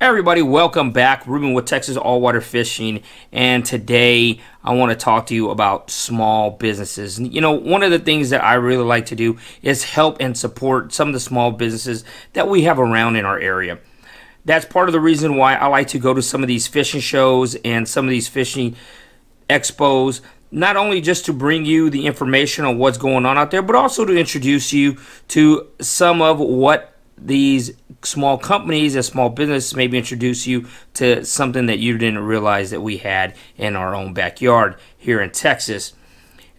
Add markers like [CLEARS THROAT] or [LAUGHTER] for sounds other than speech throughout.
Everybody, welcome back. Ruben with Texas All Water Fishing, and today I want to talk to you about small businesses. You know, one of the things that I really like to do is help and support some of the small businesses that we have around in our area. That's part of the reason why I like to go to some of these fishing shows and some of these fishing expos not only just to bring you the information on what's going on out there, but also to introduce you to some of what these small companies and small business maybe introduce you to something that you didn't realize that we had in our own backyard here in Texas.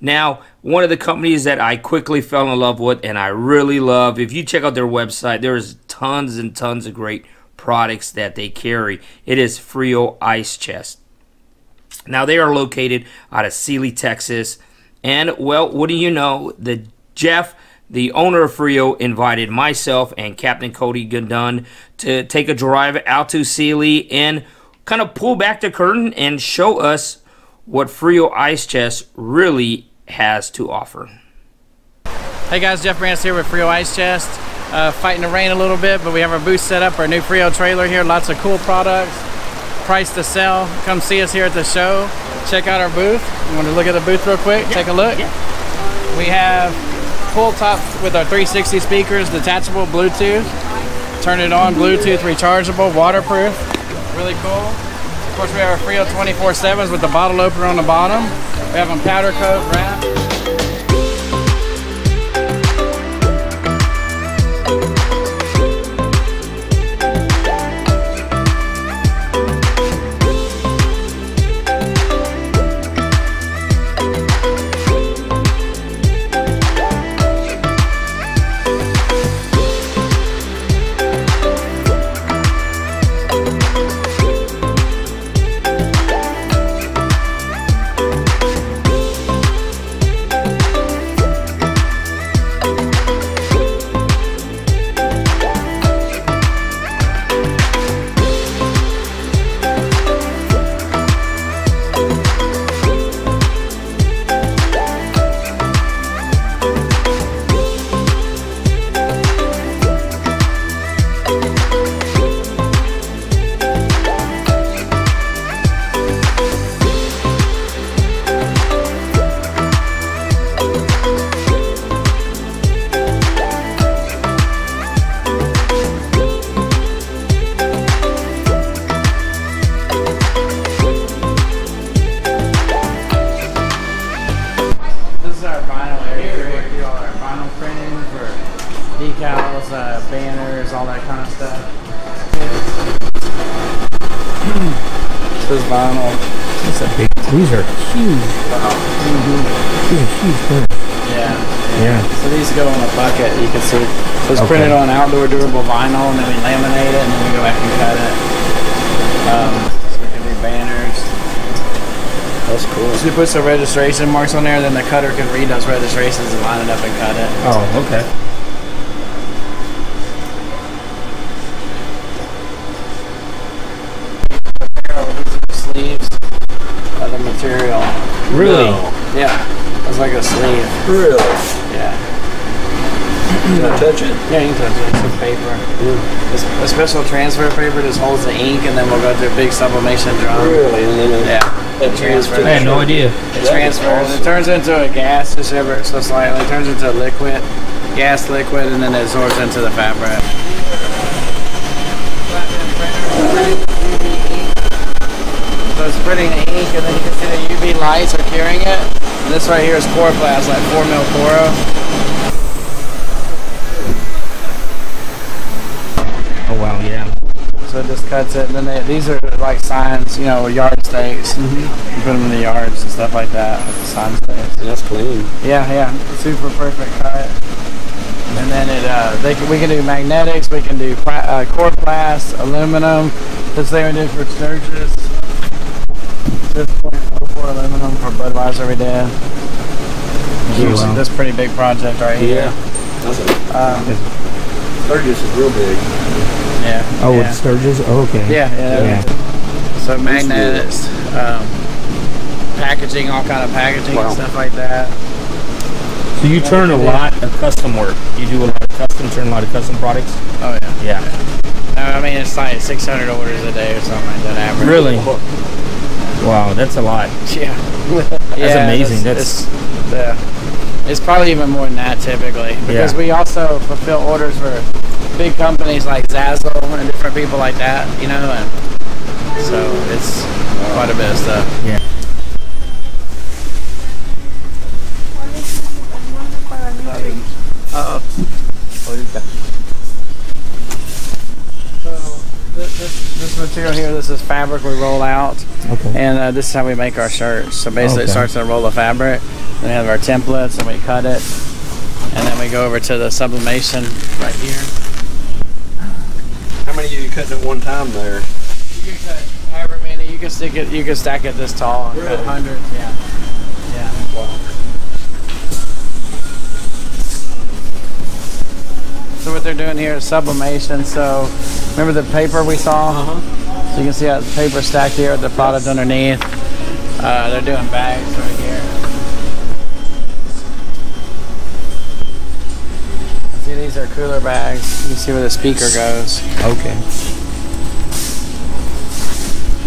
Now, one of the companies that I quickly fell in love with and I really love, if you check out their website, there's tons and tons of great products that they carry. It is Frio Ice Chest. Now, they are located out of Sealy, Texas. And, well, what do you know? The Jeff the owner of Frio invited myself and Captain Cody Gundun to take a drive out to Sealy and kind of pull back the curtain and show us what Frio Ice Chest really has to offer. Hey guys, Jeff Brandis here with Frio Ice Chest. Uh, fighting the rain a little bit, but we have our booth set up, our new Frio trailer here. Lots of cool products, price to sell. Come see us here at the show. Check out our booth. You want to look at the booth real quick? Yeah. Take a look. Yeah. We have full top with our 360 speakers, detachable Bluetooth. Turn it on, Bluetooth rechargeable, waterproof. Really cool. Of course, we have our Frio 24-7s with the bottle opener on the bottom. We have them powder coat wrap. Decals, uh, banners, all that kind of stuff. [CLEARS THROAT] this is vinyl. That's a big. These are huge. Wow. Mm -hmm. These are huge printers. Yeah. Yeah. So these go in a bucket. You can see. So it's okay. printed on outdoor durable vinyl, and then we laminate it, and then we go back and cut it. Um, so we can do banners. That's cool. So you put some registration marks on there, then the cutter can read those registrations and line it up and cut it. Oh, okay. material. Really? No. Yeah. It's like a sleeve. Really? Yeah. You Can I touch it? Yeah, you can touch it. It's a paper. Mm. It's a special transfer paper that holds the ink, and then we'll go through a big sublimation drum. Really? And then yeah. It transfers. I had no idea. It transfers. Awesome. It turns into a gas just ever so slightly. It turns into a liquid, gas liquid, and then it absorbs into the fabric. It's spreading the ink, and then you can see the UV lights are curing it. And this right here is Coroplast, like 4 mil Coro. Oh wow, yeah. So it just cuts it, and then they, these are like signs, you know, yard stakes. Mm -hmm. You put them in the yards and stuff like that, the sign stakes. That's clean. Yeah, yeah, super perfect cut. And then it, uh, they can, we can do magnetics, we can do uh, Coroplast, aluminum. This thing we do for Sturgis. 6.04 aluminum for Budweiser every day. did. Wow. This pretty big project right here. Yeah. Um, Sturgis is real big. Yeah. Oh, yeah. it's Sturgis? Oh, okay. Yeah, yeah. yeah. So magnets, um, packaging, all kind of packaging wow. and stuff like that. So you turn a lot of custom work. You do a lot of custom, turn a lot of custom products? Oh, yeah. Yeah. Now I mean, it's like 600 orders a day or something like that average. Really? Wow, that's a lot. [LAUGHS] Yeah. That's amazing. That's, That's- it's, yeah. It's probably even more than that typically because Yeah. we also fulfill orders for big companies like Zazzle and different people like that, you know, and so it's quite a bit of stuff. Yeah. So this, this, this material here, this is fabric we roll out, Okay. and uh, this is how we make our shirts. So basically, it starts in a roll of fabric, then we have our templates, and we cut it, and then we go over to the sublimation right here. How many are you cutting at one time there? You can cut however many. You can stick it. You can stack it this tall. and cut Really? hundreds. Yeah. Yeah. Wow. So what they're doing here is sublimation. So remember the paper we saw? Uh-huh. So you can see how the paper stacked here with the product underneath. Uh, they're doing bags right here. See, these are cooler bags. You can see where the speaker goes. Okay.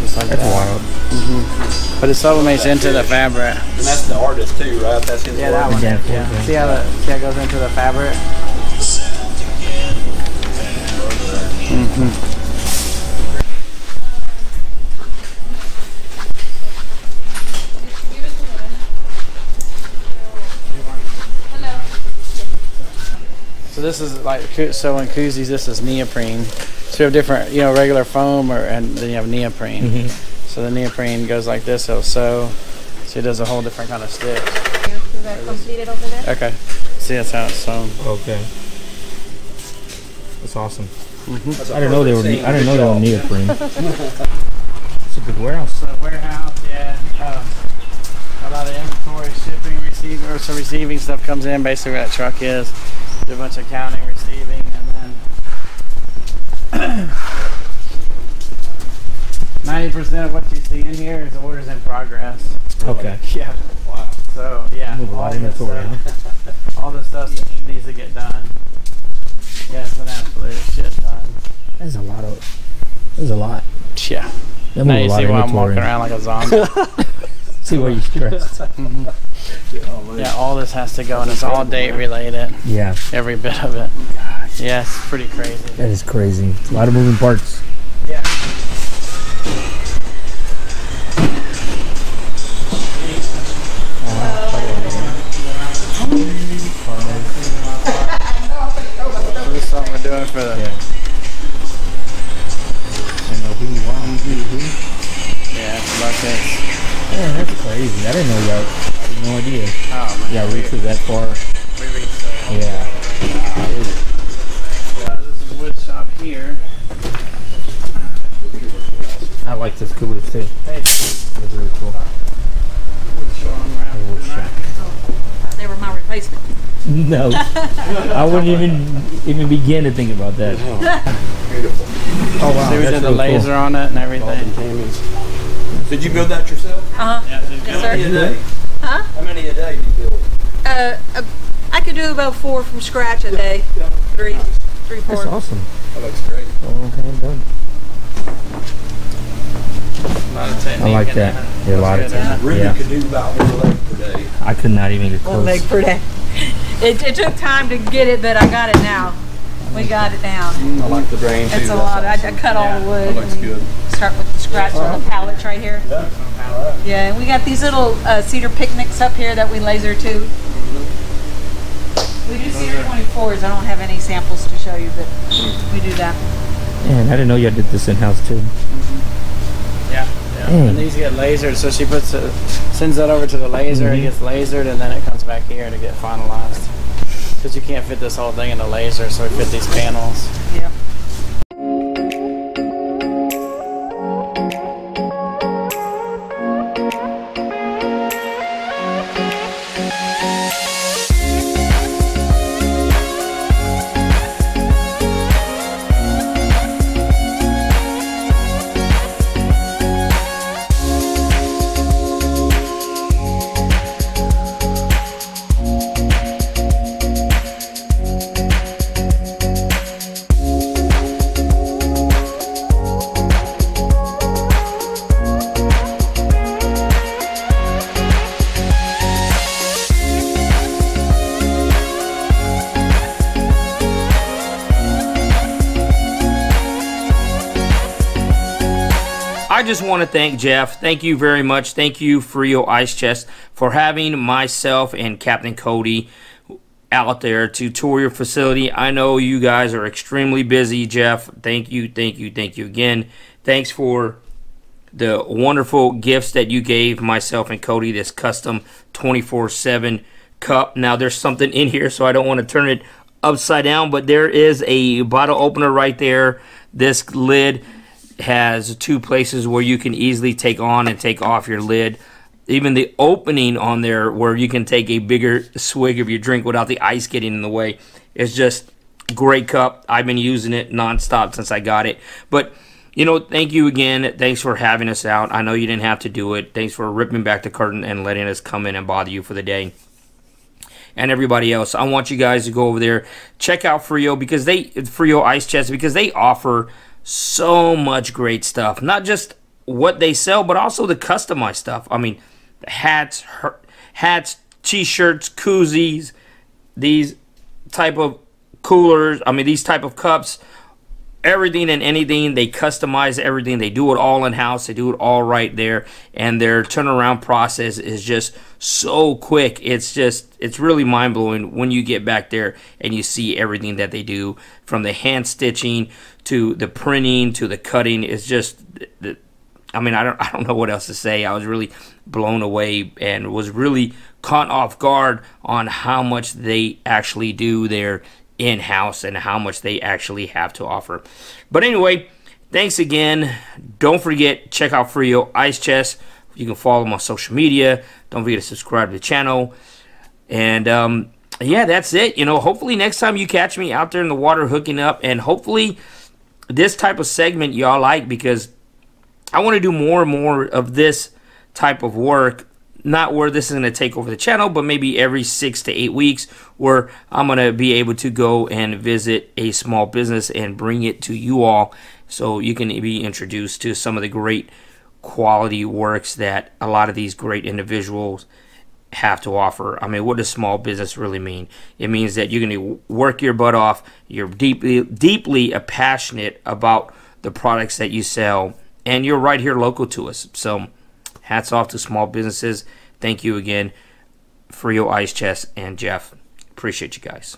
Just like That's that. wild. But it sublimates into the fabric. And that's the artist too, right? That's his Yeah, work. that one. Yeah, Yeah. yeah. See how the see how it goes into the fabric? So this is like so in koozies. This is neoprene. So you have different, you know, regular foam, or and then you have neoprene. Mhm. So the neoprene goes like this. It'll sew. So it does a whole different kind of stitch. Is that completed over there? Okay. See that's how it's sewn. Okay. That's awesome. That's a I didn't know they were. perfect I didn't know they were scene. neoprene. [LAUGHS] It's a good warehouse. So warehouse, yeah. Um, a lot of inventory, shipping, receiving, or so receiving stuff comes in. Basically, where that truck is. Do a bunch of counting, receiving, and then [COUGHS] ninety percent of what you see in here is orders in progress. Okay. [LAUGHS] Yeah. Wow. So yeah, Move a lot of all this inventory. [LAUGHS] all the stuff needs to get done. Yeah, it's an absolute shit ton. That's a lot of. There's a lot. Yeah. They Now you see why I'm walking around like a zombie. [LAUGHS] See why you stressed. [LAUGHS] Man. Mm-hmm. yeah, all this has to go, and it's all date related. yeah. Every bit of it. Yeah, it's pretty crazy. That is crazy. A lot of moving parts. This is something we're doing for the. Yeah. Yeah, it's buckets. Man, that's crazy. I didn't know that. No idea. Oh man. Yeah, reach it that far. We reached the- Yeah. Uh, This is a wood shop here. I like this cooler too. Hey, It's really cool. show 'em around. Wood shop. They were my replacement. [LAUGHS] No, I wouldn't even even begin to think about that. Beautiful. Oh wow, See, we that's did the really laser cool. on it and everything. Did you build that yourself? Uh huh. Yeah, so Yes, sir. How many a day? Huh? How many a day do you build? Uh, uh, I could do about four from scratch a day. Three, three, That's awesome. That looks great. Oh, hand done. A lot of technique I like that. it. Yeah, a lot of Looks good, technique. Ruby Yeah. could do about one leg per day. I could not even get One close. leg per day. It, it took time to get it, but I got it now. We got it down. I like the drain too. It's a That's lot. I, I awesome. cut all the wood. That looks good. Start with the scratch on the pallets right here. Yeah, and we got these little uh, cedar picnics up here that we laser too. We do cedar 24s. I don't have any samples to show you, but we do that. Man, I didn't know you did this in house too. Dang. And these get lasered, so she puts it, sends that over to the laser. It Mhm. gets lasered, and then it comes back here to get finalized. Because you can't fit this whole thing in the laser, so we fit these panels. Yeah. I just want to thank Jeff. Thank you very much. Thank you, Frio Ice Chest, for having myself and Captain Cody out there to tour your facility. I know you guys are extremely busy, Jeff. Thank you, thank you, thank you again. Thanks for the wonderful gifts that you gave myself and Cody this custom 24 7 cup. Now, there's something in here, so I don't want to turn it upside down, but there is a bottle opener right there. This lid has two places where you can easily take on and take off your lid. Even the opening on there where you can take a bigger swig of your drink without the ice getting in the way is just great cup. I've been using it nonstop since I got it. But you know, thank you again. Thanks for having us out. I know you didn't have to do it. Thanks for ripping back the curtain and letting us come in and bother you for the day and everybody else. I want you guys to go over there, check out Frio because they Frio Ice Chest because they offer so much great stuff. Not just what they sell, but also the customized stuff. I mean, hats, hats, t-shirts, koozies, these type of coolers. I mean, these type of cups everything and anything. They customize everything. They do it all in house. They do it all right there, and their turnaround process is just so quick. It's just it's really mind blowing when you get back there and you see everything that they do from the hand stitching to the printing to the cutting. It's just I mean, I don't, [LAUGHS] I don't know what else to say. I was really blown away and was really caught off guard on how much they actually do there in house and how much they actually have to offer. But anyway, thanks again. Don't forget, check out Frio Ice Chest. You can follow them on social media. Don't forget to subscribe to the channel. And um, yeah, that's it. You know, hopefully next time you catch me out there in the water hooking up, and hopefully this type of segment y'all like because I want to do more and more of this type of work not where this is going to take over the channel, but maybe every six to eight weeks where I'm going to be able to go and visit a small business and bring it to you all so you can be introduced to some of the great quality works that a lot of these great individuals have to offer. I mean, what does small business really mean? It means that you're going to work your butt off. You're deeply, deeply passionate about the products that you sell, and you're right here local to us. So, Hats off to small businesses. Thank you again, Frio Ice Chest and Jeff. Appreciate you guys.